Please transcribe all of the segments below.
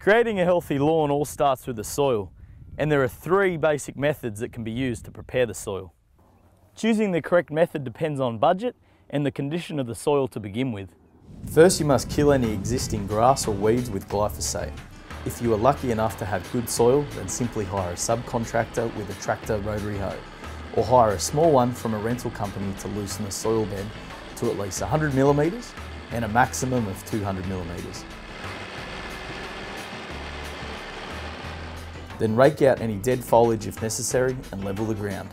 Creating a healthy lawn all starts with the soil, and there are three basic methods that can be used to prepare the soil. Choosing the correct method depends on budget and the condition of the soil to begin with. First you must kill any existing grass or weeds with glyphosate. If you are lucky enough to have good soil, then simply hire a subcontractor with a tractor rotary hoe, or hire a small one from a rental company to loosen the soil bed to at least 100 millimetres and a maximum of 200 millimetres. Then rake out any dead foliage if necessary and level the ground.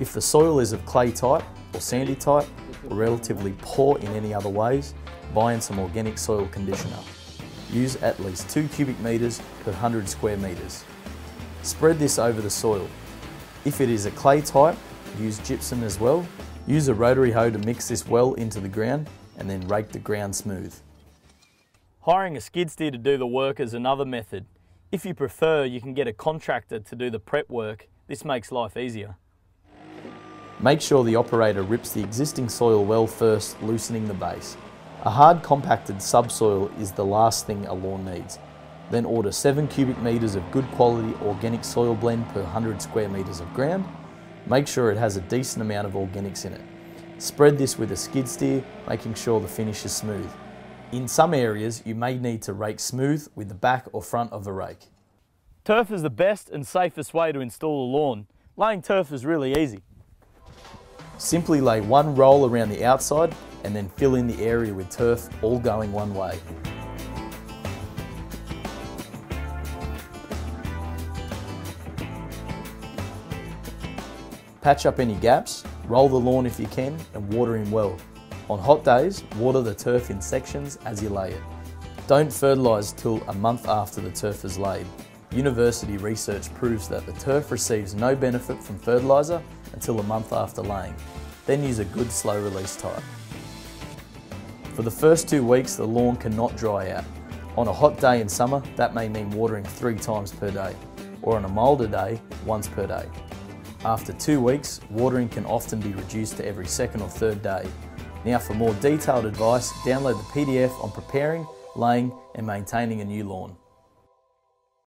If the soil is of clay type or sandy type or relatively poor in any other ways, buy in some organic soil conditioner. Use at least 2 cubic metres per 100 square metres. Spread this over the soil. If it is a clay type, use gypsum as well. Use a rotary hoe to mix this well into the ground and then rake the ground smooth. Hiring a skid steer to do the work is another method. If you prefer, you can get a contractor to do the prep work. This makes life easier. Make sure the operator rips the existing soil well first, loosening the base. A hard compacted subsoil is the last thing a lawn needs. Then order 7 cubic metres of good quality organic soil blend per 100 square metres of ground. Make sure it has a decent amount of organics in it. Spread this with a skid steer, making sure the finish is smooth. In some areas, you may need to rake smooth with the back or front of the rake. Turf is the best and safest way to install a lawn. Laying turf is really easy. Simply lay one roll around the outside and then fill in the area with turf, all going one way. Patch up any gaps, roll the lawn if you can, and water in well. On hot days, water the turf in sections as you lay it. Don't fertilise till a month after the turf is laid. University research proves that the turf receives no benefit from fertiliser until a month after laying. Then use a good slow release type. For the first two weeks, the lawn cannot dry out. On a hot day in summer, that may mean watering three times per day, or on a milder day, once per day. After two weeks, watering can often be reduced to every second or third day. Now for more detailed advice, download the PDF on preparing, laying and maintaining a new lawn.